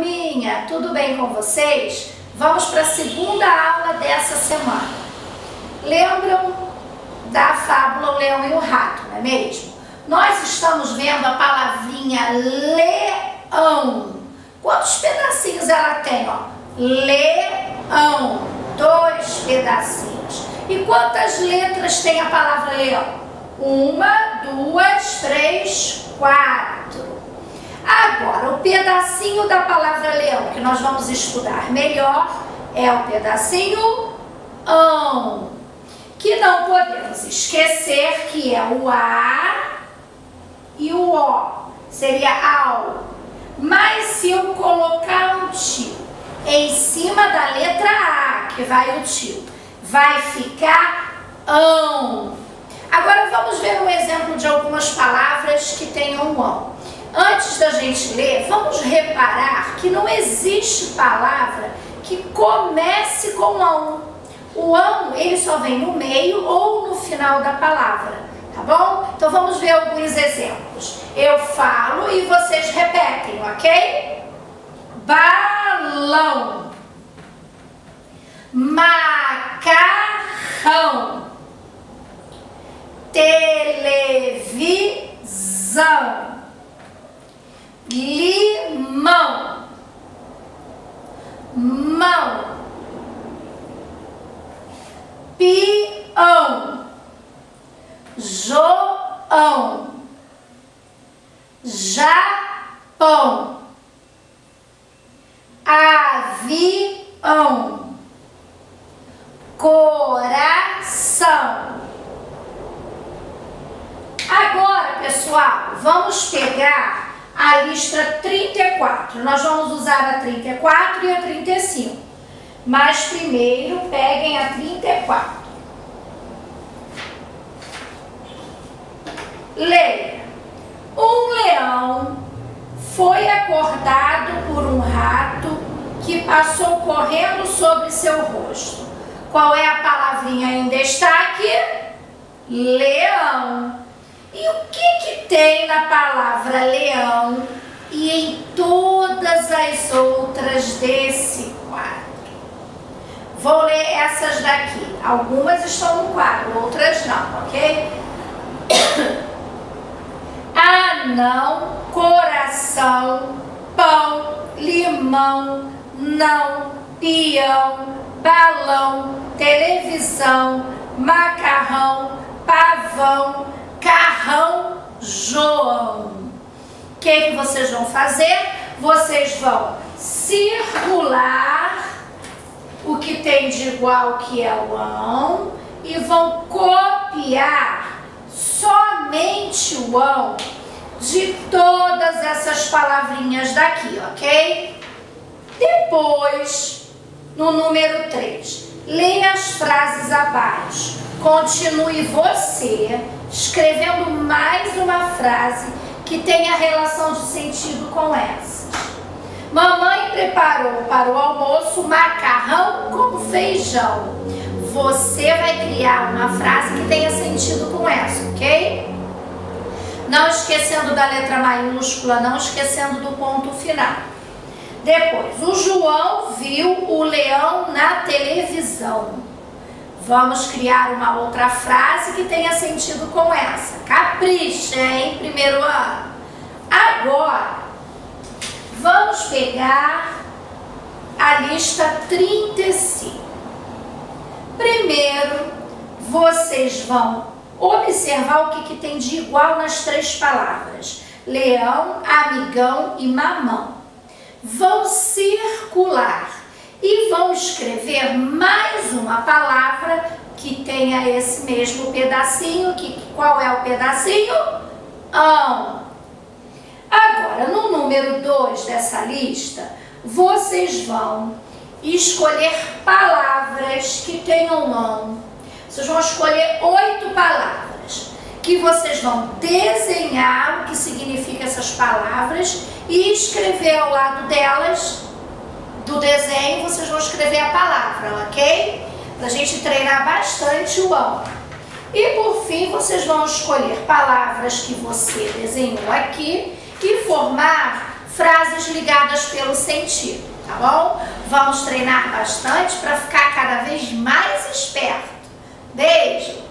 turminha, tudo bem com vocês? Vamos para a segunda aula dessa semana. Lembram da fábula O Leão e o Rato, não é mesmo? Nós estamos vendo a palavrinha leão. Quantos pedacinhos ela tem? Ó? Leão, dois pedacinhos. E quantas letras tem a palavra leão? Uma, duas, três, quatro. Agora, pedacinho da palavra leão que nós vamos estudar melhor é o pedacinho ão, que não podemos esquecer que é o A e o O, seria ao. Mas se eu colocar um tio em cima da letra A, que vai o tio, vai ficar ão. Agora vamos ver um exemplo de algumas palavras que tenham ão. Antes da gente ler, vamos reparar que não existe palavra que comece com ão. O ão, ele só vem no meio ou no final da palavra, tá bom? Então vamos ver alguns exemplos. Eu falo e vocês repetem, ok? Balão. Macarrão. Televisão limão, mão, peão, joão, Japão, avião, coração. Agora, pessoal, vamos pegar a lista 34. Nós vamos usar a 34 e a 35. Mas primeiro peguem a 34. Leia. Um leão foi acordado por um rato que passou correndo sobre seu rosto. Qual é a palavrinha em destaque? Leão. Tem na palavra leão e em todas as outras desse quadro? Vou ler essas daqui. Algumas estão no quadro, outras não, ok? Anão, coração, pão, limão, não, peão, balão, televisão, macarrão, pavão, João. O que, que vocês vão fazer? Vocês vão circular o que tem de igual que é o ão e vão copiar somente o ão de todas essas palavrinhas daqui, ok? Depois, no número 3, leia as frases abaixo. Continue você escrevendo mais uma frase que tenha relação de sentido com essa. Mamãe preparou para o almoço macarrão com feijão. Você vai criar uma frase que tenha sentido com essa, ok? Não esquecendo da letra maiúscula, não esquecendo do ponto final. Depois, o João viu o leão na televisão. Vamos criar uma outra frase que tenha sentido com essa. Capricha, hein? Primeiro ano. Agora, vamos pegar a lista 35. Primeiro, vocês vão observar o que, que tem de igual nas três palavras. Leão, amigão e mamão. Vão circular e vão escrever mais uma palavra que tenha esse mesmo pedacinho. Que, qual é o pedacinho? Ão. Agora, no número 2 dessa lista, vocês vão escolher palavras que tenham ão. Vocês vão escolher oito palavras que vocês vão desenhar o que significa essas palavras e escrever ao lado delas do desenho, vocês vão escrever a palavra, ok? Para a gente treinar bastante o ombro. E por fim, vocês vão escolher palavras que você desenhou aqui e formar frases ligadas pelo sentido, tá bom? Vamos treinar bastante para ficar cada vez mais esperto. Beijo!